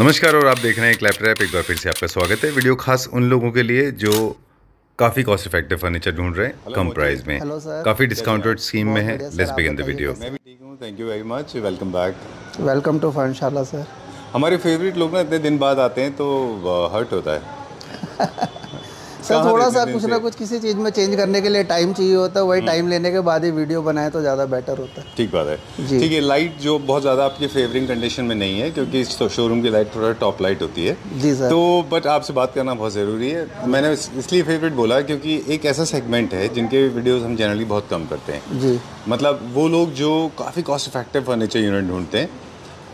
नमस्कार और आप देख रहे हैं क्लैप रैप। एक बार फिर से आपका स्वागत है। वीडियो खास उन लोगों के लिए जो काफ़ी कॉस्ट इफ़ेक्टिव फर्नीचर ढूंढ रहे हैं कम प्राइस में। काफ़ी डिस्काउंटेड स्कीम में है। लेट्स बिगिन द वीडियो मैं भी ठीक हूँ। Thank you very much welcome back welcome to Funshala sir हमारे फेवरेट लोग ना इतने दिन बाद आते हैं तो हर्ट होता है। सर थोड़ा सा कुछ ना कुछ किसी चीज़ में चेंज करने के लिए टाइम चाहिए होता है वही टाइम लेने के बाद ही वीडियो बनाए तो ज़्यादा बेटर होता है। ठीक बात है। ठीक है लाइट जो बहुत ज़्यादा आपकी फेवरिंग कंडीशन में नहीं है क्योंकि शोरूम की लाइट थोड़ा टॉप लाइट होती है। जी सर तो बट आपसे बात करना बहुत ज़रूरी है। मैंने इसलिए फेवरेट बोला क्योंकि एक ऐसा सेगमेंट है जिनके वीडियोस हम जनरली बहुत कम करते हैं। जी। मतलब वो लोग जो काफ़ी कॉस्ट इफ़ेक्टिव फर्नीचर यूनिट ढूंढते हैं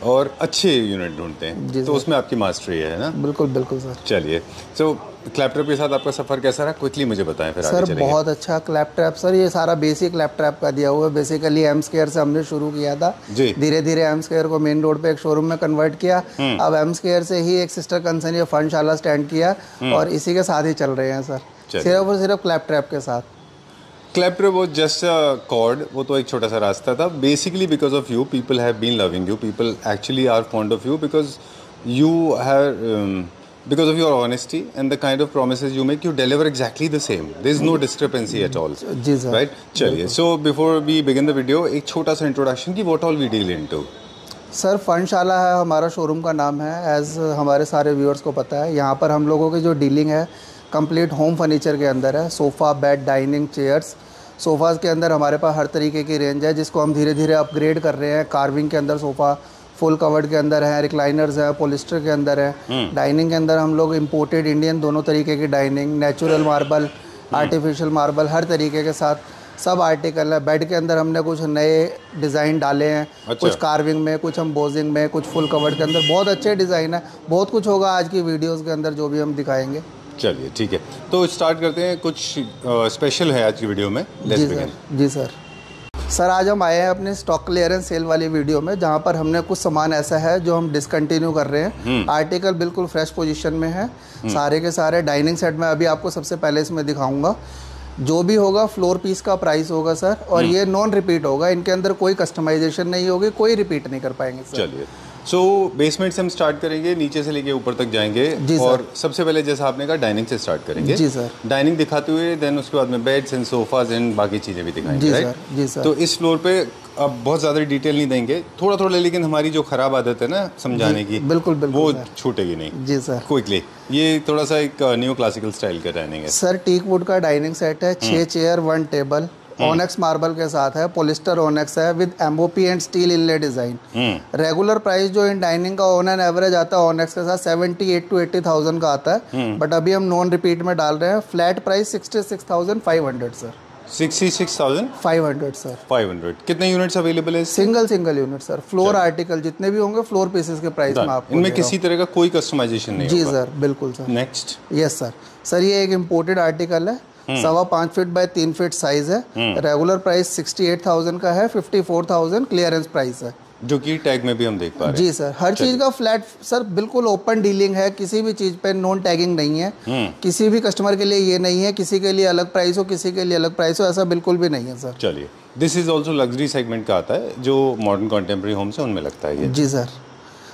और अच्छे यूनिट ढूंढते हैं। तो उसमें आपकी मास्टरी है ना? बिल्कुल बिल्कुल सर। चलिए सो क्लैपटॉप के साथ आपका सफ़र कैसा रहा? क्विकली मुझे बताएँ फिर सर चलेंगे। बहुत अच्छा क्लैप ट्रैप सर ये सारा बेसिक क्लैप का दिया हुआ है। बेसिकली एम स्केयर से हमने शुरू किया था। धीरे धीरे एम स्केयर को मेन रोड पे एक शोरूम में कन्वर्ट किया। हम्म। अब एम स्केयर से ही एक सिस्टर कंसर्न ये फनशाला स्टैंड किया और इसी के साथ ही चल रहे हैं सर। हम्म। सिर्फ़ और सिर्फ़ क्लैप ट्रैप के साथ। क्लैप्र वो जस्ट अ कॉर्ड वो तो एक छोटा सा रास्ता था। Basically because of you people have been loving you people actually are fond of you because you have because of your honesty and the kind of promise you make you deliver exactly the same there is no discrepancy at all right चलिए so before we begin the video एक छोटा सा introduction की what all we deal in to sir Fundshala है हमारा showroom का नाम है। एज हमारे सारे व्यूअर्स को पता है यहाँ पर हम लोगों की जो डीलिंग है कंप्लीट होम फर्नीचर के अंदर है sofa bed dining chairs sofas के अंदर हमारे पास हर तरीके की रेंज है जिसको हम धीरे धीरे अपग्रेड कर रहे हैं. कार्विंग के अंदर सोफ़ा फुल कवर्ड के अंदर है रिक्लाइनर्स है पोलिस्टर के अंदर है. डाइनिंग के अंदर हम लोग इम्पोर्टेड इंडियन दोनों तरीके की dining natural marble artificial marble हर तरीके के साथ सब आर्टिकल है. बेड के अंदर हमने कुछ नए डिज़ाइन डाले हैं. अच्छा। कुछ कार्विंग में कुछ हम बोजिंग में कुछ फुल कवर्ड के अंदर. बहुत अच्छे डिज़ाइन है. बहुत कुछ होगा आज की वीडियोस के अंदर जो भी हम दिखाएँगे. चलिए ठीक है। तो स्टार्ट करते हैं। कुछ स्पेशल है आज की वीडियो में। Let's ji begin sir ji sir. Sir आज हम आए हैं अपने स्टॉक क्लियरेंस सेल वाली वीडियो में जहाँ पर हमने कुछ सामान ऐसा है जो हम डिसकंटिन्यू कर रहे हैं। आर्टिकल बिल्कुल फ्रेश पोजीशन में है। सारे के सारे डाइनिंग सेट में अभी आपको सबसे पहले इसमें दिखाऊँगा। जो भी होगा फ्लोर पीस का प्राइस होगा सर। और ये नॉन रिपीट होगा। इनके अंदर कोई कस्टमाइजेशन नहीं होगी कोई रिपीट नहीं कर पाएँगे सर। चलिए। सो बेसमेंट से हम स्टार्ट करेंगे नीचे से लेके ऊपर तक जाएँगे जी और सबसे पहले जैसा आपने कहा डाइनिंग से स्टार्ट करेंगे। जी सर। डाइनिंग दिखाते हुए देन उसके बाद में बेड्स एंड सोफाज एंड बाकी चीज़ें भी दिखाएँगे? सर, जी सर। तो इस फ्लोर पे अब बहुत ज़्यादा डिटेल नहीं देंगे। थोड़ा थोड़ा लेकिन हमारी जो खराब आदत है ना समझाने की बिल्कुल, बिल्कुल वो छूटेगी नहीं। जी सर। क्विकली ये थोड़ा सा एक न्यू क्लासिकल स्टाइल का डाइनिंग है। सर टीक वुड का डाइनिंग सेट है हम्म। छः chair one table onyx marble के साथ है पोलिस्टर ओनेक्स है with MOP and steel inlay design hmm. Regular price जो इन डाइनिंग का ऑन एन एवरेज आता है ओनेक्स के साथ seventy eight to eighty thousand का आता हम्म। है बट अभी हम नॉन रिपीट में डाल रहे हैं flat price sixty six thousand five hundred sir sixty six thousand five hundred sir five hundred कितने यूनिट्स अवेलेबल है single single unit sir floor article जितने भी होंगे फ्लोर पीसेस के प्राइस में. आपको इनमें किसी तरह का कोई कस्टमाइजेशन नहीं जी सर बिल्कुल sir next yes sir sir ये एक इम्पोर्टेड आर्टिकल है। हम्म। सवा पाँच फीट बाय तीन फीट साइज़ है। Regular price sixty eight thousand का है fifty four thousand clearance price है। जो कि टैग में भी हम देख पा रहे हैं। जी सर हर चीज़ का फ्लैट सर बिल्कुल ओपन डीलिंग है किसी भी चीज़ पे नॉन टैगिंग नहीं है। हम्म। किसी भी कस्टमर के लिए ये नहीं है किसी के लिए अलग प्राइस हो किसी के लिए अलग प्राइस हो ऐसा बिल्कुल भी नहीं है सर चलिए। This is also luxury segment का आता है जो मॉडर्न कॉन्टेम्प्रेरी होम्स है उनमें लगता है ये। जी सर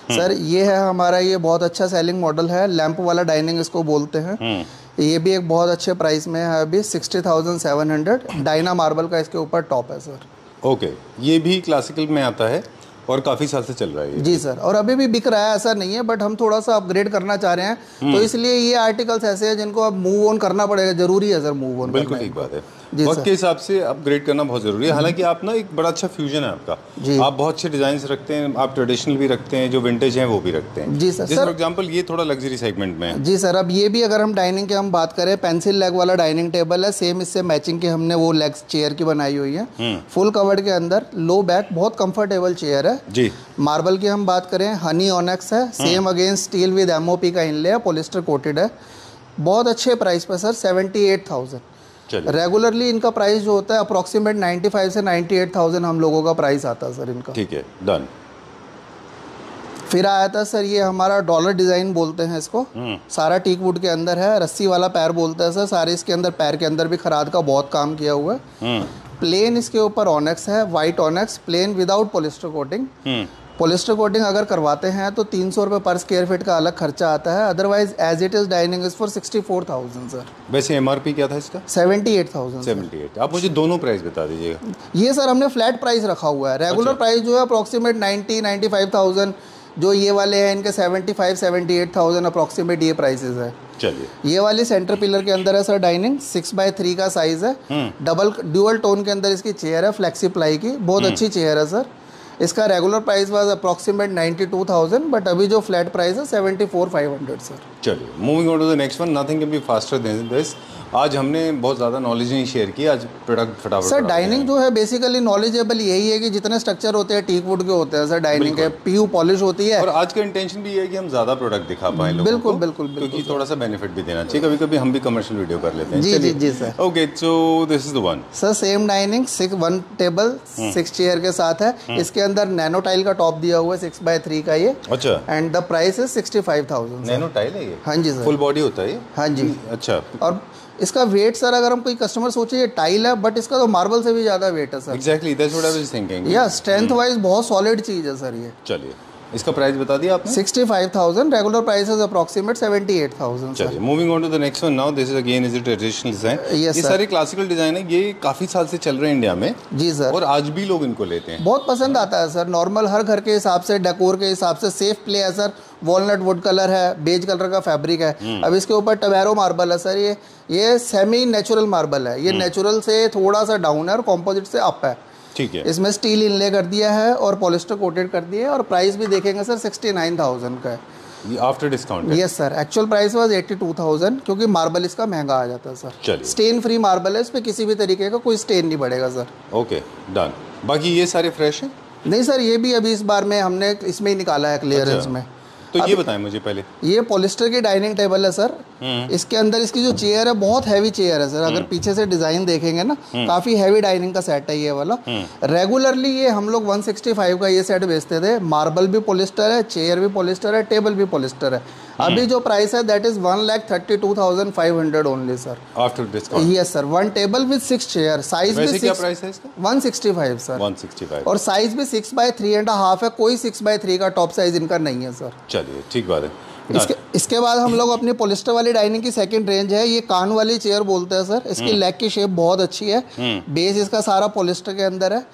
हम्म। सर ये है हमारा ये बहुत अच्छा सेलिंग मॉडल है। लैंप वाला डाइनिंग इसको बोलते हैं। हम्म। ये भी एक बहुत अच्छे प्राइस में है अभी सिक्सटी थाउज़ेंड सेवन हंड्रेड डाइना मार्बल का इसके ऊपर टॉप है सर ओके ये भी क्लासिकल में आता है और काफ़ी साल से चल रहा है जी सर और अभी भी बिक रहा है ऐसा नहीं है बट हम थोड़ा सा अपग्रेड करना चाह रहे हैं। हम्म। तो इसलिए ये आर्टिकल्स ऐसे हैं जिनको अब मूव ऑन करना पड़ेगा ज़रूरी है सर मूव ऑन बिल्कुल ठीक बात है। वक्त के हिसाब से अपग्रेड करना बहुत ज़रूरी है। हालाँकि आप ना एक बड़ा अच्छा फ्यूजन है आपका। आप बहुत अच्छे डिज़ाइन रखते हैं आप ट्रेडिशनल भी रखते हैं जो विंटेज हैं वो भी रखते हैं। जी सर, फॉर एग्जांपल ये थोड़ा लग्जरी सेगमेंट में है। जी सर अब ये भी अगर हम डाइनिंग की हम बात करें पेंसिल लेग वाला डाइनिंग टेबल है सेम इससे मैचिंग की हमने वो लेग्स चेयर की बनाई हुई है। हम्म। फुल कवर्ड के अंदर लो बैक बहुत कंफर्टेबल चेयर है। जी। मार्बल की हम बात करें हनी ऑनेक्स है same again steel with MOP का इनले है पोलिस्टर कोटेड है। बहुत अच्छे प्राइस पर sir seventy eight thousand regularly इनका प्राइस जो होता है अप्रोक्सीमेट 95 से 98,000 हम लोगों का प्राइस आता है सर इनका। ठीक है डन फिर आया था सर ये हमारा डॉलर डिज़ाइन बोलते हैं इसको। हम्म। सारा टीक वुड के अंदर है रस्सी वाला पैर बोलते हैं सर। सारे इसके अंदर पैर के अंदर भी खराद का बहुत काम किया हुआ है। हम्म। प्लेन इसके ऊपर ऑनेक्स है white onyx plain without polyester coating hmm polyester coating अगर करवाते हैं तो तीन सौ रुपये पर स्क्वायर फीट का अलग खर्चा आता है। Otherwise as it is dining is for sixty four thousand sir वैसे एम आर पी क्या था इसका? Seventy eight thousand seventy eight आप मुझे दोनों प्राइस बता दीजिएगा। ये सर हमने फ्लैट प्राइस रखा हुआ है। रेगुलर अच्छा। प्राइस जो है approximate ninety ninety five thousand जो ये वाले हैं इनके seventy five seventy eight thousand approximate ये प्राइसेस है। चलिए। ये वाली सेंटर पिलर के अंदर है sir dining six by three का साइज़ है। डबल ड्यूअल टोन के अंदर इसकी चेयर है फ्लेक्सी प्लाई की। बहुत अच्छी चेयर है सर इसका regular price was approximate ninety two thousand but अभी जो फ्लैट प्राइस है seventy four five hundred sir चलिए moving on to the next one nothing can be faster than this आज हमने बहुत ज़्यादा नॉलेज नहीं शेयर की आज प्रोडक्ट फटाफट सर डाइनिंग जो है बेसिकली नॉलेजेबल यही है कि जितने स्ट्रक्चर होते हैं टीक वुड के होते हैं सर डाइनिंग के पीयू पॉलिश होती है। और आज का इंटेंशन भी ये है कि हम ज़्यादा प्रोडक्ट दिखा पाए लोगों बिल्कुल, को, बिल्कुल, बिल्कुल, क्योंकि थोड़ा सा बेनिफिट भी देना चाहिए। कभी कभी हम भी कमर्शियल वीडियो कर लेते हैं। जी, जी, जी, sir. Okay so this is the one sir same dining six one table six chair के साथ है। इसके अंदर नैनो टाइल का टॉप दिया हुआ है सिक्स बाय थ्री का ये। अच्छा। And the price is sixty five thousand nano tile है ये हाँ जी सर फुल बॉडी होता है हाँ जी. अच्छा. और इसका वेट सर अगर हम कोई कस्टमर सोचे ये टाइल है बट इसका तो मार्बल से भी ज़्यादा वेट है sir exactly that's what I was thinking या स्ट्रेंथ वाइज बहुत सॉलिड चीज़ है सर ये. चलिए. इसका प्राइस बता दिया आपने? Sixty five thousand regular price is approximate seventy eight thousand चलिए moving on to the next one now this is again is a traditional design ये. सारे क्लासिकल डिज़ाइन है ये काफ़ी साल से चल रहे हैं इंडिया में। जी सर और आज भी लोग इनको लेते हैं। बहुत पसंद आता है सर नॉर्मल हर घर के हिसाब से डेकोर के हिसाब से सेफ़ प्ले है सर वॉलनट वुड कलर है बेज कलर का फैब्रिक है। अब इसके ऊपर टबैरो मार्बल है सर ये ये सेमी नेचुरल मार्बल है। ये नेचुरल से थोड़ा सा डाउन है और कॉम्पोजिट से अप है। ठीक है। इसमें स्टील इनले कर दिया है और पॉलिस्टर कोटेड कर दिया है और प्राइस भी देखेंगे सर सिक्सटी नाइन थाउज़ेंड का है। ये after discount yes sir actual price was eighty two thousand क्योंकि मार्बल इसका महँगा आ जाता है सर चलिए। स्टेन फ्री मार्बल है इस पर किसी भी तरीके का कोई स्टेन नहीं पड़ेगा सर ओके डन बाकी ये सारे फ्रेश हैं? नहीं सर ये भी अभी इस बार में हमने इसमें ही निकाला है क्लियरेंस अच्छा। में। तो ये बताएँ मुझे पहले। ये पॉलिस्टर की डाइनिंग टेबल है सर हम्म। इसके अंदर इसकी जो चेयर है बहुत हैवी चेयर है सर अगर पीछे से डिज़ाइन देखेंगे ना हम्म। काफ़ी हैवी डाइनिंग का सेट है ये वाला। रेगुलरली ये हम लोग 165 का ये सेट बेचते थे। मार्बल भी पॉलिस्टर है चेयर भी पॉलिस्टर है टेबल भी पॉलिस्टर है। हम्म। अभी जो प्राइस है that is one lakh thirty two thousand five hundred only sir after discount yes sir one table with six chair size भी क्या प्राइस है इसका? वन सिक्सटी फाइव सर 165 और साइज़ भी six by three and half है. कोई six by three का top size इनका नहीं है सर चलिए ठीक बात है। इसके इसके बाद हम लोग अपनी पोलिस्टर वाली डाइनिंग की सेकंड रेंज है. ये कान वाली चेयर बोलते हैं सर इसकी लेग की शेप बहुत अच्छी है. बेस इसका सारा पोलिस्टर के अंदर है.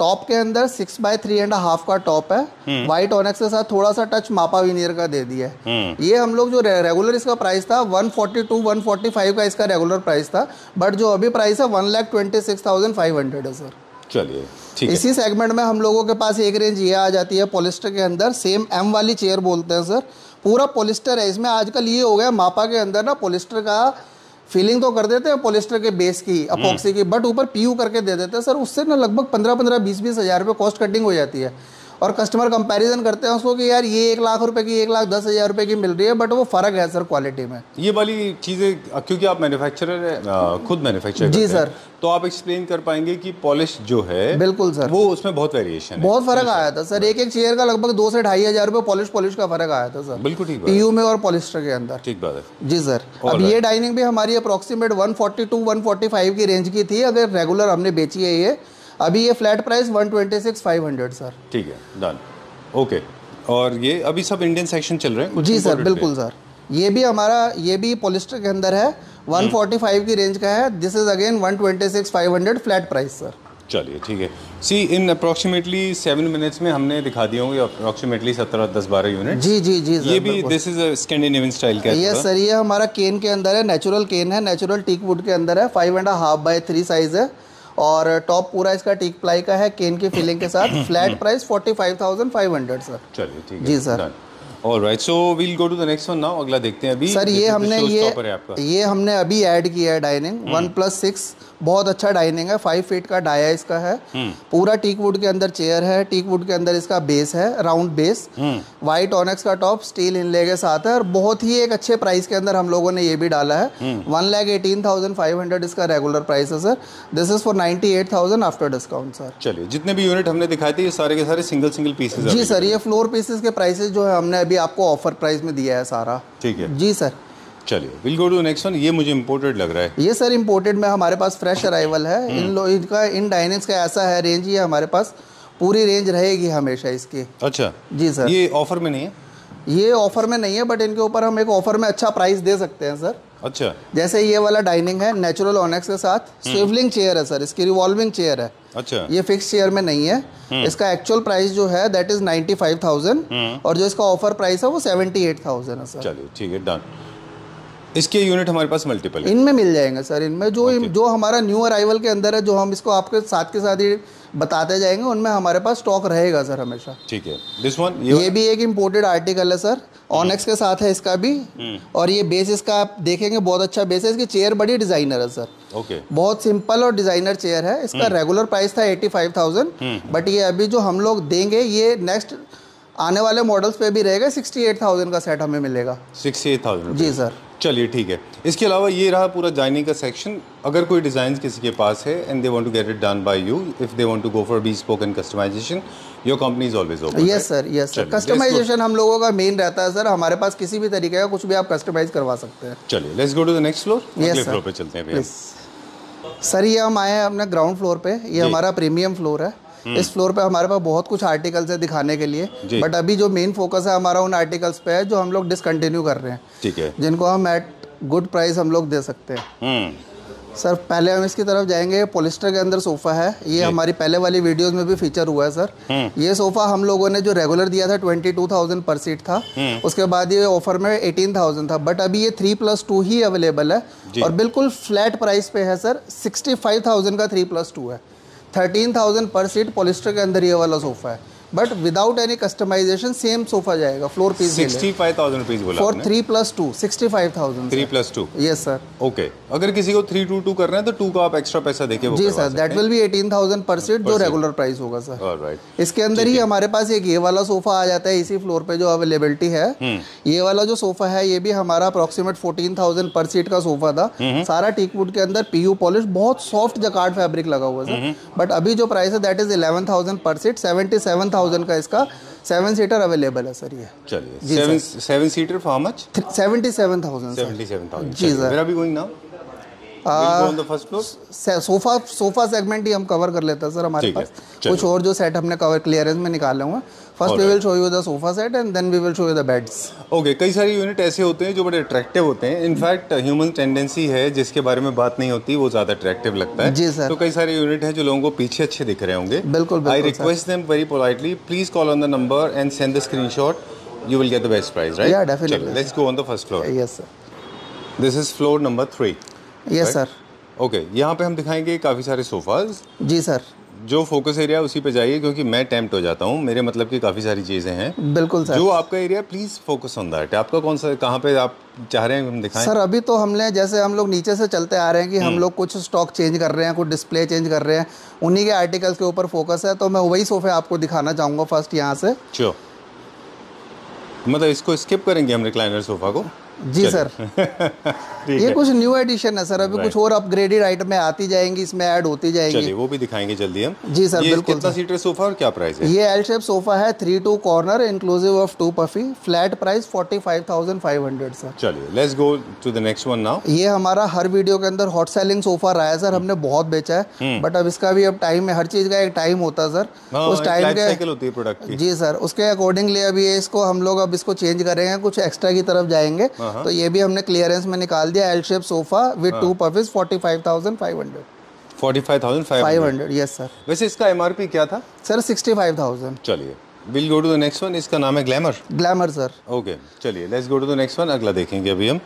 टॉप के अंदर six by three and half का टॉप है। वाइट ऑनेक्स के साथ थोड़ा सा टच मापा विनियर का दे दिया है। ये हम लोग जो रे- रेगुलर इसका प्राइस था 142 145 का इसका रेगुलर प्राइस था। बट जो अभी प्राइस है one lakh twenty six thousand five hundred है सर चलिए ठीक इसी सेगमेंट में हम लोगों के पास एक रेंज ये आ जाती है पॉलिस्टर के अंदर। सेम एम वाली चेयर बोलते हैं सर पूरा पॉलिस्टर है इसमें आजकल ये हो गया मापा के अंदर ना पॉलिस्टर का फीलिंग तो कर देते हैं पोलिस्टर के बेस की अपॉक्सी की बट ऊपर पीयू करके दे देते हैं। सर उससे ना लगभग पंद्रह पंद्रह बीस बीस हज़ार रुपये कॉस्ट कटिंग हो जाती है। और कस्टमर कंपैरिजन करते हैं उसको कि यार ये एक लाख रुपए की एक लाख दस हज़ार रुपये की मिल रही है बट वो फ़र्क है सर क्वालिटी में। ये वाली चीज़ें क्योंकि आप मैन्युफैक्चरर है खुद मैन्युफैक्चर जी, सर। तो आप एक्सप्लेन कर पाएँगे कि पॉलिश जो है बिल्कुल सर वो उसमें बहुत वेरिएशन है। बहुत फ़र्क आया था सर एक एक चेयर का लगभग दो से ढाई हज़ार रुपये पॉलिश पॉलिश का फ़र्क आया था सर बिल्कुल ठीक है। पीयू में और पॉलिस्टर के अंदर। ठीक बात है। जी सर अब ये डाइनिंग भी हमारी अप्रॉक्सीमेट 142 145 की रेंज की थी। अगर रेगुलर हमने बेची है ये अभी ये फ्लैट प्राइस 126 500 सर ठीक है डन ओके और ये अभी सब इंडियन सेक्शन चल रहे हैं? जी सर बिल्कुल सर ये भी हमारा ये भी पॉलिस्टर के अंदर है 145 की रेंज का है. This is again 126 500 flat price sir चलिए ठीक है. See in approximately seven minutes में हमने दिखा दिए होंगे अप्रोक्सीमेटली सत्रह दस बारह यूनिट जी जी जी ये भी दिस इज़ स्कैंडिनेवियन स्टाइल का यस सर ये हमारा केन के अंदर है नेचुरल केन है नेचुरल टीक वुड के अंदर है. Five and half by three size है. और टॉप पूरा इसका टीक प्लाई का है केन की फिलिंग के साथ। Flat price forty five thousand five hundred sir. चलिए ठीक है। जी, sir. All alright so we'll go to the next one now अगला देखते हैं अभी। सर ये हमने ये ये हमने अभी ऐड किया है डाइनिंग वन प्लस सिक्स बहुत अच्छा डाइनिंग है फाइव फीट का डाया इसका है। पूरा टीक वुड के अंदर चेयर है टीक वुड के अंदर इसका बेस है राउंड बेस वाइट ऑनेक्स का टॉप स्टील इनले के साथ है और बहुत ही एक अच्छे प्राइस के अंदर हम लोगों ने ये भी डाला है। One lakh eighteen thousand five hundred इसका रेगुलर प्राइस है sir this is for ninety eight thousand after discount sir चलिए जितने भी यूनिट हमने दिखाए थे ये सारे के सारे सिंगल सिंगल पीसेस जी सर ये फ्लोर पीसेस के प्राइसेस जो है हमने अभी आपको ऑफ़र प्राइस में दिया है सारा। ठीक है। जी सर चलिए will go to next one ये मुझे इम्पोर्टेड लग रहा है। ये सर इंपोर्टेड में हमारे पास फ्रेश अराइवल है। इन लो इनका इन डाइनिंग्स का ऐसा है रेंज ये हमारे पास पूरी रेंज रहेगी हमेशा इसकी। अच्छा। जी सर। ये ऑफ़र में नहीं है? ये ऑफ़र में नहीं है बट इनके ऊपर हम एक ऑफ़र में अच्छा प्राइस दे सकते हैं सर। अच्छा। जैसे ये वाला डाइनिंग है नेचुरल ऑनेक्स के साथ। स्विवलिंग चेयर है सर। इसकी रिवॉल्विंग चेयर है। अच्छा। ये फिक्स चेयर में नहीं है। इसका एक्चुअल प्राइस जो है that is ninety five thousand और जो इसका ऑफ़र प्राइस है वो सेवेंटी एट थाउज़ेंड है सर। चलिए ठीक है डन इसके यूनिट हमारे पास मल्टीपल है। इनमें मिल जाएँगे सर इनमें जो जो हमारा न्यू अराइवल के अंदर है जो हम इसको आपके साथ के साथ ही बताते जाएँगे उनमें हमारे पास स्टॉक रहेगा सर हमेशा। ठीक है। दिस वन ये ये भी एक इम्पोर्टेड आर्टिकल है सर ऑनेक्स के साथ है इसका भी। और ये बेस इसका आप देखेंगे बहुत अच्छा बेस है। इसकी चेयर बड़ी डिज़ाइनर है सर। ओके बहुत सिंपल और डिज़ाइनर चेयर है। इसका रेगुलर प्राइस था एट्टी फाइव थाउज़ेंड बट ये अभी जो हम लोग देंगे ये नेक्स्ट आने वाले मॉडल्स पे भी रहेगा सिक्सटी एट थाउज़ेंड का सेट हमें मिलेगा। सिक्सटी एट थाउज़ेंड जी सर चलिए ठीक है। इसके अलावा ये रहा पूरा डाइनिंग का सेक्शन अगर कोई डिज़ाइन किसी के पास है and they want to get it done by you if they want to go for be spoken customization your company is always open yes sir yes sir customization हम लोगों का मेन रहता है सर हमारे पास किसी भी तरीके का कुछ भी आप कस्टमाइज करवा सकते हैं। चलिए let's go to the next floor अगले फ्लोर पे चलते हैं सर ये हम आए हैं अपने ग्राउंड फ्लोर पे। ये हमारा प्रीमियम फ्लोर है। इस फ्लोर पे हमारे पास बहुत कुछ आर्टिकल्स है दिखाने के लिए बट अभी जो मेन फोकस है हमारा उन आर्टिकल्स पे है जो हम लोग डिसकंटिन्यू कर रहे हैं। ठीक है। जिनको हम एट गुड प्राइस हम लोग दे सकते हैं। हम्म। सर पहले हम इसकी तरफ़ जाएँगे पोलिस्टर के अंदर सोफ़ा है। ये हमारी पहले वाली वीडियोस में भी फीचर हुआ है सर। ये सोफ़ा हम लोगों ने जो रेगुलर दिया था twenty two thousand per seat था उसके बाद ये ऑफ़र में एटीन थाउज़ेंड था। बट अभी ये थ्री प्लस टू ही अवेलेबल है। और बिल्कुल फ्लैट प्राइस पे है सर। सिक्सटी फाइव थाउज़ेंड का थ्री प्लस टू है। Thirteen thousand per seat polyester के अंदर ये वाला सोफ़ा है। But without any customization same sofa जाएगा floor piece sixty five thousand rupees बोला for three plus two sixty five thousand three plus two yes sir okay अगर किसी को थ्री टू टू करना है तो टू का आप एक्स्ट्रा पैसा देके जी sir that will be eighteen thousand per seat जो रेगुलर प्राइस होगा सर इसके अंदर ही हमारे पास एक ये वाला सोफा आ जाता है इसी फ्लोर पे जो अवेलेबिलिटी है। ये वाला जो सोफा है ये भी हमारा approximate fourteen thousand per seat का सोफा था। सारा टीकवुड के अंदर पीयू पॉलिश बहुत सॉफ्ट जकार्ड फैब्रिक लगा हुआ सर बट अभी जो प्राइस है that is eleven thousand per seat seventy seven thousand का इसका सेवन सीटर अवेलेबल है सर ये। चलिए seven seater for much seventy seven thousand seventy seven thousand ji, sir मेरा भी going now on the first floor sofa sofa segment ही हम cover कर लेते हैं सर हमारे पास। कुछ और जो सेट हमने कवर क्लियरेंस में निकाले हुए हैं first we will show you the sofa set and then we will show you the beds okay कई सारे यूनिट ऐसे होते हैं जो बड़े अट्रैक्टिव होते हैं। इनफैक्ट ह्यूमन टेंडेंसी है जिसके बारे में बात नहीं होती वो ज़्यादा अट्रैक्टिव लगता है। जी, सर तो कई सारे यूनिट हैं जो लोगों को पीछे अच्छे दिख रहे होंगे। बिल्कुल, I request them very politely please call on the number and send the screenshot you will get the best price right? Yeah, definitely. चलो, let's go on the first floor. Yes sir this is floor number three. Yes sir okay यहाँ पे हम दिखाएँगे काफ़ी सारे sofas. जी sir जो focus area उसी पे जाइए क्योंकि मैं टेम्प्ट हो जाता हूँ। मेरे मतलब की काफ़ी सारी चीज़ें हैं। बिल्कुल सर जो आपका area please focus on that आपका कौन सा कहाँ पे आप चाह रहे हैं हम दिखाएँ? सर अभी तो हमने जैसे हम लोग नीचे से चलते आ रहे हैं कि हम लोग कुछ स्टॉक चेंज कर रहे हैं कुछ डिस्प्ले चेंज कर रहे हैं उन्हीं के आर्टिकल्स के ऊपर फोकस है तो मैं वही सोफे आपको दिखाना चाहूँगा फ़र्स्ट यहाँ से। श्योर मतलब इसको स्किप करेंगे हम रिक्लाइनर सोफा को? जी सर। ये कुछ न्यू एडिशन है सर। अभी कुछ और अपग्रेडेड आइटमें आती जाएँगी इसमें ऐड होती चलिए जाएँगी वो भी दिखाएँगे जल्दी हम। जी सर, बिल्कुल कितना सीटर सोफा और क्या प्राइस है? ये एल शेप सोफा है three two corner inclusive of two puffy flat price forty five thousand five hundred sir चलिए let's go to the next one now ये हमारा हर वीडियो के अंदर हॉट सेलिंग सोफा रहा है सर। हमने बहुत बेचा है बट अब इसका भी अब टाइम है हर चीज़ का एक टाइम होता है सर। उस टाइम के है प्रोडक्ट जी सर। उसके अकॉर्डिंगली अभी इसको हम लोग अब इसको चेंज करेंगे कुछ एक्स्ट्रा की तरफ़ जाएँगे। हाँ, तो ये भी हमने क्लियरेंस में निकाल दिया L shape sofa with two puffies forty five thousand five hundred forty five thousand five hundred yes sir वैसे इसका एमआरपी क्या था? सर सिक्सटी फाइव थाउज़ेंड चलिए will go to the next one इसका नाम है ग्लैमर ग्लैमर सर ओके चलिए let's go to the next one अगला देखेंगे अभी हम।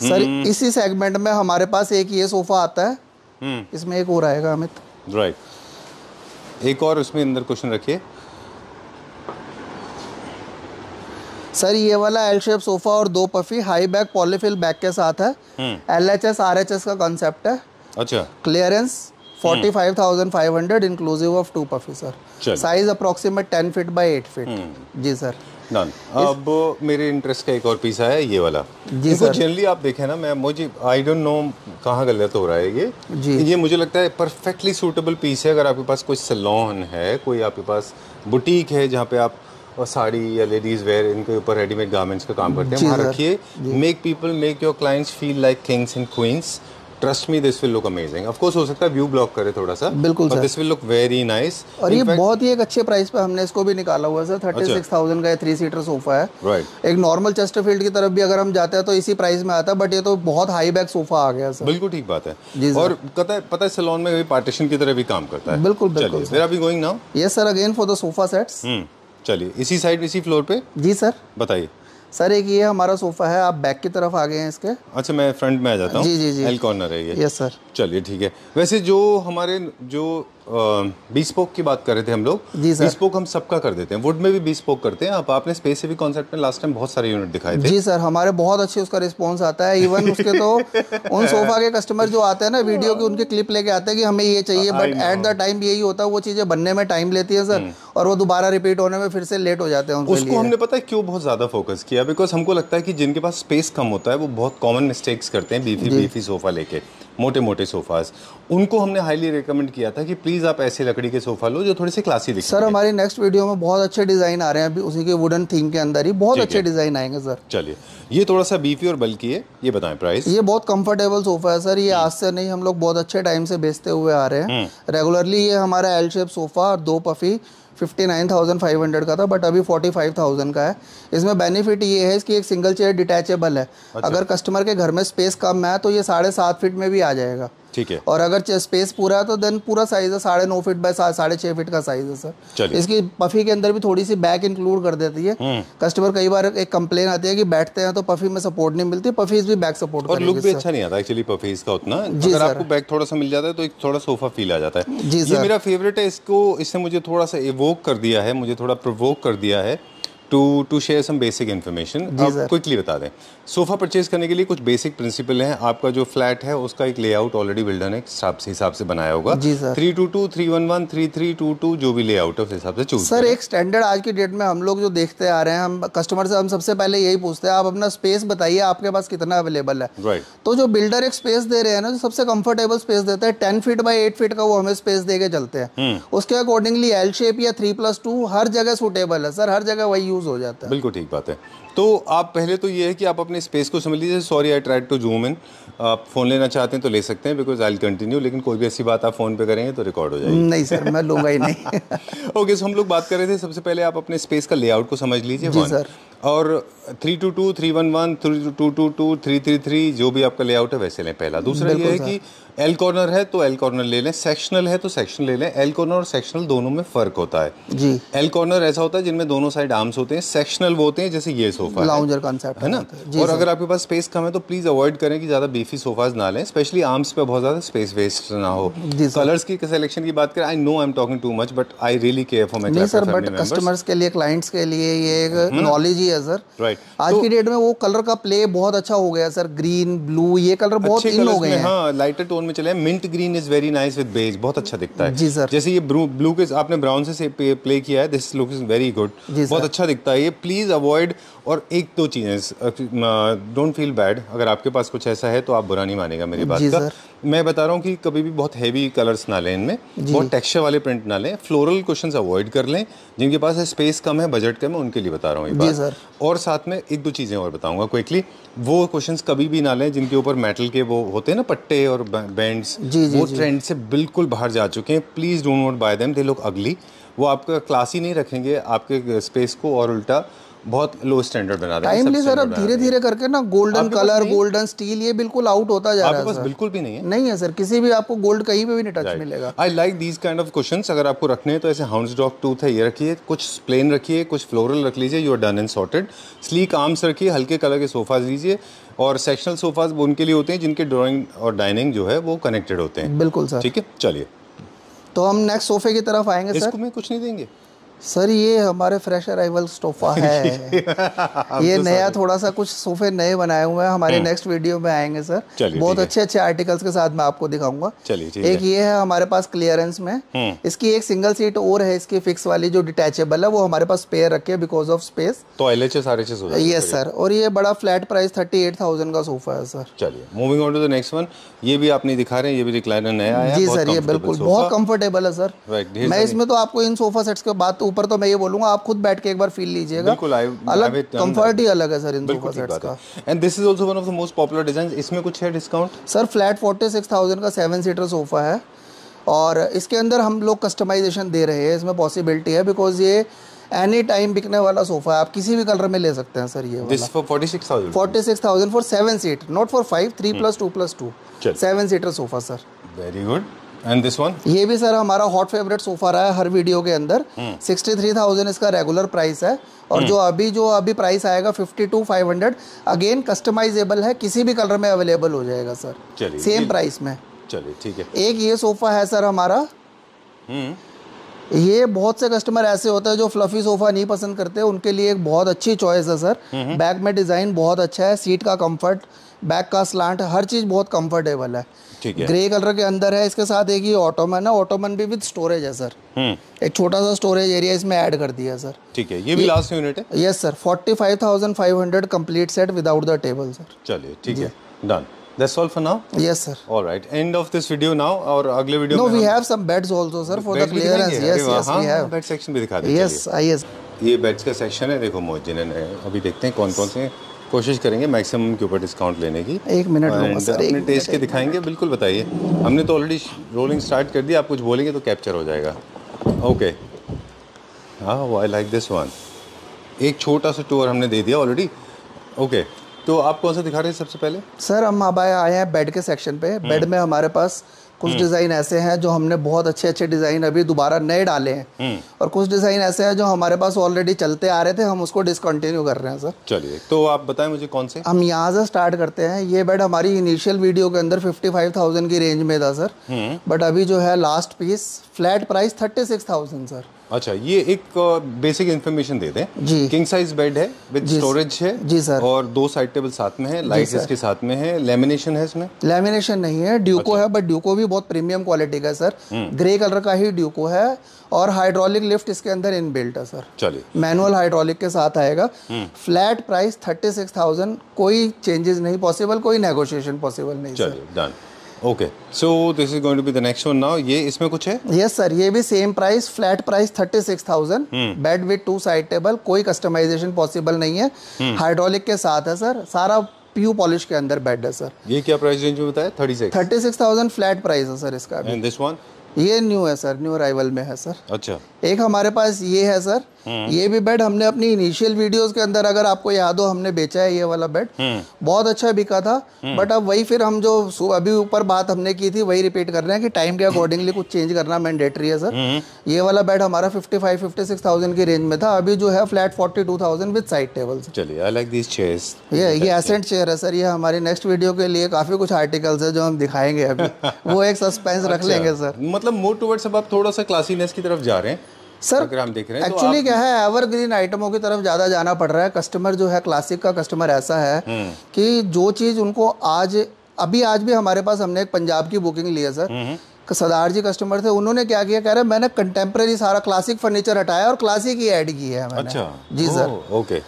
सर इसी सेगमेंट में हमारे पास एक ये सोफा आता है। हम्म। इसमें एक और आएगा अमित। राइट एक और उसमें अंदर क्वेश्चन रखिए। सर ये वाला एल शेप सोफा और दो puffy high back polyfill back के साथ है। L H S R H S का कॉन्सेप्ट है। अच्छा। Clearance forty five thousand five hundred inclusive of two puffy sir size approximate ten feet by eight feet ji sir done अब मेरे interest का एक और पीस आया ये वाला। जी सर। जनरली आप देखें ना मैं मुझे आई डोंट नो कहाँ गलत हो रहा है ये। जी। ये मुझे लगता है परफेक्टली सूटेबल पीस है अगर आपके पास कोई सलोन है कोई आपके पास बुटीक है जहाँ पे आप और साड़ी या लेडीज़ वेयर इनके ऊपर रेडीमेड गारमेंट्स का काम करते हैं। वहाँ रखिए। Make people make your clients feel like kings and queens trust me this will look amazing of course हो सकता है व्यू ब्लॉक करे थोड़ा सा बिल्कुल but sir. This will look very nice और ये बहुत ही एक अच्छे प्राइस पे हमने इसको भी निकाला हुआ सर। थर्टी सिक्स थाउज़ेंड का थ्री सीटर सोफा है। Right right. एक नॉर्मल चेस्टरफील्ड की तरफ़ भी अगर हम जाते हैं तो इसी प्राइस में आता है बट ये तो बहुत हाई बैक सोफा आ गया सर। बिल्कुल ठीक बात है। सर। और पता है पता है सैलून में भी पार्टीशन की तरह भी काम करता है। बिल्कुल, बिल्कुल where are we going now yes sir again for the sofa sets hmm. चलिए इसी साइड इसी फ्लोर पे? जी सर। बताइए। सर एक ये हमारा सोफा है आप बैक की तरफ़ आ गए हैं इसके। अच्छा मैं फ्रंट में आ जाता हूँ। जी, जी, जी। एल कॉर्नर है ये। यस सर चलिए ठीक है। वैसे जो हमारे जो बी स्पोक की बात कर रहे थे हम लोग जी सर। बी स्पोक हम सबका कर देते हैं। वुड में भी बी स्पोक करते हैं। आप आपने स्पेसिफिक कॉन्सेप्ट में लास्ट टाइम बहुत सारे यूनिट दिखाए थे। जी सर हमारे बहुत अच्छे उसका रिस्पॉन्स आता है। इवन उसके तो उन सोफा के कस्टमर जो आते हैं ना वीडियो की उनके क्लिप लेके आते हैं कि हमें ये चाहिए। बट एट द टाइम यही होता है वो चीज़ें बनने में टाइम लेती है सर। और वो दोबारा रिपीट होने में फिर से लेट हो जाते हैं उसको हमने पता है क्यों बहुत ज़्यादा फोकस किया? बिकॉज़ हमको लगता है कि जिनके पास स्पेस कम होता है वो बहुत कॉमन मिस्टेक्स करते हैं बीफी बीफी सोफा लेके। मोटे मोटे सोफाज उनको हमने हाईली रिकमेंड किया था कि प्लीज़ आप ऐसे लकड़ी के सोफा लो जो थोड़े से क्लासी दिखे। सर हमारी नेक्स्ट वीडियो में बहुत अच्छे डिज़ाइन आ रहे हैं अभी उसी के वुडन थीम के अंदर ही बहुत अच्छे डिज़ाइन आएँगे सर चलिए ये थोड़ा सा बीफी और बल्कि है ये बताएँ प्राइस ये बहुत कंफर्टेबल सोफा है सर ये आज से नहीं हम लोग बहुत अच्छे टाइम से बेचते हुए आ रहे हैं। रेगुलरली ये हमारा एल शेप सोफा और दो पफी 59,500 का था बट अभी 45,000 का है। इसमें बेनिफिट ये है इसकी एक सिंगल चेयर डिटैचेबल है। अच्छा। अगर कस्टमर के घर में स्पेस कम है तो ये साढ़े सात फीट में भी आ जाएगा। ठीक है। और अगर स्पेस पूरा है तो देन पूरा साइज़ है साढ़े नौ फीट बाय साढ़े छः फीट का साइज़ है सर इसकी पफी के अंदर भी थोड़ी सी बैक इंक्लूड कर देती है। हम्म। कस्टमर कई बार एक कंप्लेन आती है कि बैठते हैं तो पफी में सपोर्ट नहीं मिलती पफीज भी बैक सपोर्ट और लुक भी अच्छा नहीं आता एक्चुअली पफीज का उतना। जी अगर आपको बैक थोड़ा सा मिल जाता है तो एक थोड़ा सोफा फील आ जाता है। जी ये सर। मेरा फेवरेट है इसको इसने मुझे थोड़ा सा एवोक कर दिया है मुझे थोड़ा प्रोवोक कर दिया है to to share some basic information आप क्विकली बता दें। सोफा परचेज करने के लिए कुछ बेसिक प्रिंसिपल हैं। आपका जो फ्लैट है उसका एक लेआउट ऑलरेडी बिल्डर ने हिसाब से हिसाब से बनाया होगा। जी sir. Three two two three one one three three two two जो भी लेआउट है उस हिसाब से चूज़ सर एक स्टैंडर्ड आज की डेट में हम लोग जो देखते आ रहे हैं हम कस्टमर से हम सबसे पहले यही पूछते हैं आप अपना स्पेस बताइए आपके पास कितना अवेलेबल है? राइट तो जो बिल्डर एक स्पेस दे रहे हैं ना जो सबसे कंफर्टेबल स्पेस देता है ten feet by eight feet का वो हमें स्पेस दे के चलते हैं। उसके अकॉर्डिंगली एल शेप या थ्री प्लस टू हर जगह सूटेबल है। सर हर जगह वही यूज़ हो जाता है। बिल्कुल ठीक बात है। तो आप पहले तो ये है कि आप अपने स्पेस को समझ लीजिए। Sorry I tried to zoom in आप फ़ोन लेना चाहते हैं तो ले सकते हैं बिकॉज़ आई कंटिन्यू लेकिन कोई भी ऐसी बात आप फ़ोन पे करेंगे तो रिकॉर्ड हो जाएगी। नहीं सर मैं लूँगा ही नहीं। ओके सो हम लोग बात कर रहे थे। सबसे पहले आप अपने स्पेस का लेआउट को समझ लीजिए। जी सर। और three two two three one one three two two two three three three जो भी आपका लेआउट है वैसे लें पहला। दूसरा ये है कि एल कॉर्नर है तो एल कॉर्नर ले लें। सेक्शनल है तो सेक्शन ले लें। एल कॉर्नर और सेक्शनल दोनों में फ़र्क होता है। जी। एल कॉर्नर ऐसा होता है जिनमें दोनों साइड आर्म्स होते हैं। सेक्शनल वो होते हैं जैसे ये सोफा लाउंजर कॉन्सेप्ट है ना? और अगर आपके पास स्पेस कम है तो प्लीज़ अवॉइड करें कि ज़्यादा बीफी सोफाज ना लें। स्पेशली आर्म्स पे बहुत ज़्यादा स्पेस वेस्ट ना हो। कलर्स की सिलेक्शन की बात करें I know I am talking too much but I really care for नहीं सर बट कस्टमर्स के लिए क्लाइंट्स के लिए ये एक नॉलेज ही है सर राइट आज की डेट में वो कलर का प्ले बहुत अच्छा हो गया सर ग्रीन ब्लू ये कलर बहुत इन हो गए हैं. हाँ लाइटर टोन में चले mint green is very nice with beige बहुत अच्छा दिखता है. जी सर। जैसे ये ब्लू के आपने ब्राउन से प्ले किया है this look is very good बहुत अच्छा दिखता है ये. प्लीज़ अवॉइड और एक दो चीज़ें डोंट फील बैड अगर आपके पास कुछ ऐसा है तो आप बुरा नहीं मानेगा मेरी बात का। मैं बता रहा हूँ कि कभी भी बहुत हैवी कलर्स ना लें इनमें बहुत टेक्सचर वाले प्रिंट ना लें फ्लोरल क्वेश्चन अवॉइड कर लें जिनके पास स्पेस कम है बजट कम है उनके लिए बता रहा हूँ ये बात। सर। और साथ में एक दो चीज़ें और बताऊँगा क्विकली वो क्वेश्चंस कभी भी ना लें जिनके ऊपर मेटल के वो होते हैं ना पट्टे और बैंड्स वो ट्रेंड से बिल्कुल बाहर जा चुके हैं। Please don't note buy them दे लोग अगली वो आपका क्लास ही नहीं रखेंगे आपके स्पेस को और उल्टा बहुत लो स्टैंडर्ड बना देंगे टाइमली सब सर अब धीरे धीरे करके ना गोल्डन कलर गोल्डन स्टील ये बिल्कुल आउट होता जा रहा आपके है पास सर बिल्कुल भी नहीं है? नहीं है सर किसी भी आपको गोल्ड कहीं पे भी नहीं टच मिलेगा। I like these kind of questions अगर आपको रखने हैं तो ऐसे हाउंस डॉग टूथ है ये रखिए कुछ प्लेन रखिए कुछ फ्लोरल रख लीजिए you are done and sorted sleek arms रखिए हल्के कलर के सोफाज लीजिए और सेक्शनल सोफाज उनके लिए होते हैं जिनके ड्राइंग और डाइनिंग जो है वो कनेक्टेड होते हैं। बिल्कुल सर ठीक है? चलिए। तो हम नेक्स्ट सोफे की तरफ़ आएँगे सर इसको मैं कुछ नहीं देंगे। सर ये हमारे फ्रेश अराइवल सोफा है। ये नया थोड़ा सा कुछ सोफे नए बनाए हुए हैं। हमारे नेक्स्ट वीडियो में आएँगे सर। हम्म। बहुत अच्छे अच्छे आर्टिकल्स के साथ मैं आपको दिखाऊँगा। एक ये है हमारे पास क्लियरेंस में। हम्म। इसकी एक सिंगल सीट और है इसकी फिक्स वाली जो डिटेचेबल है वो हमारे पास स्पेयर रखे बिकॉज़ ऑफ़ स्पेस तो L H S R H S yes sir और ये बड़ा flat price thirty eight thousand का सोफा है सर चलिए moving on to the next one ये भी आप नहीं दिखा रहे हैं ये भी रिक्लाइनर नया है, जी सर ये बिल्कुल बहुत कंफर्टेबल है सर मैं इसमें तो आपको इन सोफा सेट्स के बात ऊपर तो मैं ये बोलूँगा आप खुद बैठ के एक बार फील लीजिएगा। अलग कंफर्ट ही अलग है सर इन सोफा सेट्स का। And this is also one of the most popular design इसमें कुछ है discount sir flat forty six thousand का सेवन सीटर सोफ़ा है। और इसके अंदर हम लोग कस्टमाइजेशन दे रहे हैं। इसमें पॉसिबिलिटी है बिकॉज़ ये एनी टाइम बिकने वाला सोफ़ा है। आप किसी भी कलर में ले सकते हैं सर ये this for 46000 forty six thousand for seven seat not for five three plus two plus two seven seater sofa sir very good and this one ये भी सर हमारा हॉट फेवरेट सोफा रहा है हर वीडियो के अंदर। हम्म। Sixty three thousand इसका regular price है। और जो अभी जो अभी प्राइस आएगा fifty two five hundred again customisable है किसी भी कलर में अवेलेबल हो जाएगा सर। सेम प्राइस में। चलिए ठीक है। एक ये सोफा है सर हमारा। हम्म। ये बहुत से कस्टमर ऐसे होते हैं जो फ्लफी सोफा नहीं पसंद करते उनके लिए एक बहुत अच्छी चॉइस है सर। बैक में डिज़ाइन बहुत अच्छा है सीट का कंफर्ट बैक का स्लांट हर चीज़ बहुत कंफर्टेबल है। ग्रे कलर के अंदर है इसके साथ एक ये ऑटोमन है ऑटोमन भी विद स्टोरेज है सर हम्म। एक छोटा सा स्टोरेज एरिया इसमें ऐड कर दिया सर ठीक है ये भी लास्ट यूनिट है? Yes sir forty five thousand five hundred complete set without the table sir चलिए ठीक है। Done that's all for now yes sir alright end of this video now और अगले वीडियो नो में वी हम have some beds also sir for the beds भी clearance दिखाएँगे? Yes अरे वाह, यस वी हाँ, हैव बेड सेक्शन भी दिखा देते यस आई यस ये बेड्स का सेक्शन है देखो मोजिन ने अभी देखते हैं कौन कौन से कोशिश करेंगे मैक्सिमम के ऊपर डिस्काउंट लेने की। एक मिनट अपने टेस्ट के दिखाएँगे बिल्कुल बताइए। हमने तो ऑलरेडी रोलिंग स्टार्ट कर दी आप कुछ बोलेंगे तो कैप्चर हो जाएगा। ओके हाँ वो आई लाइक दिस वन एक छोटा सा टूर हमने दे दिया ऑलरेडी ओके तो आप कौन सा दिखा रहे हैं सबसे पहले? सर हम अब आए हैं बेड के सेक्शन पे। हम्म। बेड में हमारे पास कुछ डिज़ाइन ऐसे हैं जो हमने बहुत अच्छे अच्छे डिज़ाइन अभी दोबारा नए डाले हैं। हम्म। और कुछ डिज़ाइन ऐसे हैं जो हमारे पास ऑलरेडी चलते आ रहे थे हम उसको डिसकंटिन्यू कर रहे हैं सर चलिए तो आप बताएँ मुझे कौन से? हम यहाँ से स्टार्ट करते हैं। ये बेड हमारी इनिशियल वीडियो के अंदर 55,000 की रेंज में था सर हम्म। बट अभी जो है last piece flat price 36,000 sir अच्छा ये एक बेसिक इन्फॉर्मेशन दे दें जी। किंग साइज़ बेड है विद स्टोरेज है जी, सर। और दो साइड टेबल साथ में है लाइट इसके साथ में है लेमिनेशन है इसमें लेमिनेशन नहीं है ड्यूको अच्छा। है बट ड्यूको भी बहुत प्रीमियम क्वालिटी का सर हम्म। ग्रे कलर का ही ड्यूको है और हाइड्रोलिक लिफ्ट इसके अंदर इन बिल्ट है सर चलिए मैनुअल हाइड्रोलिक के साथ आएगा हम्म। Flat price thirty six thousand कोई चेंजेस नहीं पॉसिबल कोई नेगोशिएशन पॉसिबल नहीं चलिए done okay so this is going to be the next one now ये इसमें कुछ है? यस सर ये भी same price flat price thirty six thousand. Bed with two side table कोई कस्टमाइजेशन पॉसिबल नहीं है। हाइड्रोलिक के साथ है सर सारा प्यू पॉलिश के अंदर बेड है सर ये क्या प्राइस रेंज में बताया? Thirty six thirty six thousand flat price है सर इसका एंड दिस वन ये न्यू है सर न्यू अराइवल में है सर अच्छा. एक हमारे पास ये है सर। ये भी बेड हमने अपनी इनिशियल वीडियोस के अंदर अगर आपको याद हो हमने बेचा है ये वाला बेड। हम्म। बहुत अच्छा बिका था। बट अब वही फिर हम जो अभी ऊपर बात हमने की थी वही रिपीट कर रहे हैं कि टाइम के अकॉर्डिंगली कुछ चेंज करना मैंडेटरी है सर हम्म। ये वाला बेड हमारा 55 56,000 की रेंज में था। अभी जो है फ्लैट 42,000 विद साइड टेबल चलिए आई लाइक दिस चेयर्स ये ये एसेंट चेयर है सर ये हमारे नेक्स्ट वीडियो के लिए काफ़ी कुछ आर्टिकल्स है जो हम दिखाएँगे अभी। वो एक सस्पेंस रख लेंगे सर मतलब मोर टुवर्ड्स अब आप थोड़ा सा क्लासीनेस की तरफ़ जा रहे हैं। सर अगर हम देख रहे हैं एक्चुअली तो क्या है एवरग्रीन आइटमों की तरफ़ ज़्यादा जाना पड़ रहा है। कस्टमर जो है क्लासिक का कस्टमर ऐसा है हम्म। कि जो चीज़ उनको आज अभी आज भी हमारे पास हमने एक पंजाब की बुकिंग ली है हम्म। सर सरदार जी कस्टमर थे उन्होंने क्या किया कह रहे मैंने कंटेम्प्रेरी सारा क्लासिक फर्नीचर हटाया और क्लासिक ही ऐड की है मैंने। अच्छा। जी सर। ओके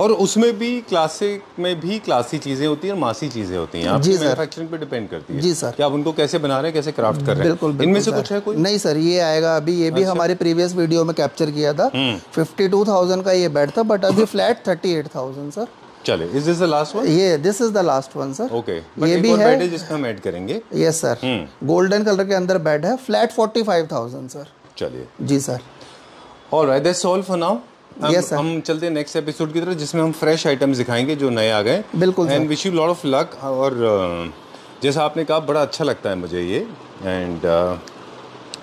और उसमें भी क्लासिक में भी क्लासी चीज़ें होती हैं और मासी चीज़ें होती हैं। आपकी जी, सर। मैन्युफैक्चरिंग पे डिपेंड करती है। जी, सर। कि आप उनको कैसे बना रहे हैं कैसे क्राफ्ट कर रहे हैं। इनमें से कुछ है कोई? अच्छा। नहीं सर ये आएगा अभी ये भी हमारे प्रीवियस वीडियो में कैप्चर किया था। हम्म। फिफ्टी टू थाउज़ेंड का ये बेड था बट अभी flat thirty eight thousand sir. चले is this the last one ये this is the last one sir. Okay ये भी है। जिसमें हम ऐड करेंगे। Yes sir. हम्म। गोल्डन कलर के अंदर बेड है। Flat forty five thousand sir. चलिए। जी sir. Alright that's all for now हम चलते हैं नेक्स्ट एपिसोड की तरफ़ जिसमें हम फ्रेश आइटम्स दिखाएँगे जो नए आ गए। बिल्कुल, and wish you lot of luck और जैसा आपने कहा बड़ा अच्छा लगता है मुझे ये। And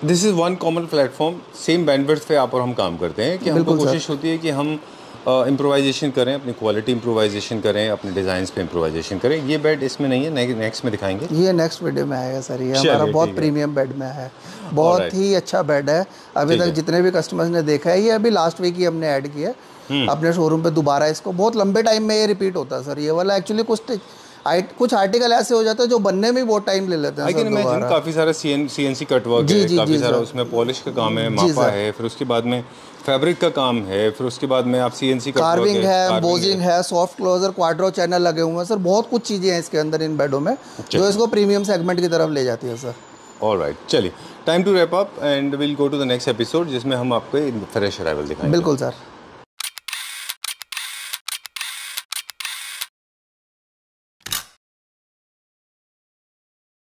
this is one common platform same bandwidth पे आप और हम काम करते हैं कि हमको कोशिश होती है कि हम इम्प्रोवाइजेशन करें अपनी क्वालिटी इम्प्रोवाइजेशन करें अपने डिज़ाइंस पे इम्प्रोवाइजेशन करें। ये बेड इसमें नहीं है नेक्स्ट में दिखाएँगे। ये नेक्स्ट वीडियो में आएगा सर ये हमारा बहुत प्रीमियम बेड में है। बहुत ही अच्छा बेड है। अभी तक जितने भी कस्टमर्स ने देखा है ये अभी लास्ट वीक ही हमने ऐड किया हम्म। अपने शोरूम पे दोबारा इसको बहुत लंबे टाइम में ये रिपीट होता है सर। ये वाला एक्चुअली कुछ आइट- कुछ आर्टिकल ऐसे हो जाते हैं जो बनने में बहुत टाइम ले लेते हैं आई कैन सर इमेजिन काफ़ी सारा C N C N C cutwork जी, है काफ़ी सारा उसमें पॉलिश का काम है मापा है फिर उसके बाद में फैब्रिक का काम है फिर उसके बाद में आप सी एन सी कार्विंग है बोजिंग है। सॉफ्ट क्लोजर क्वाड्रो चैनल लगे हुए हैं सर बहुत कुछ चीज़ें हैं इसके अंदर इन बेडों में जो इसको प्रीमियम सेगमेंट की तरफ़ ले जाती है सर। ऑल राइट चलिए time to wrap up and will go to the next episode जिसमें हम आपको फ्रेश अराइवल दिखाएँगे। बिल्कुल सर।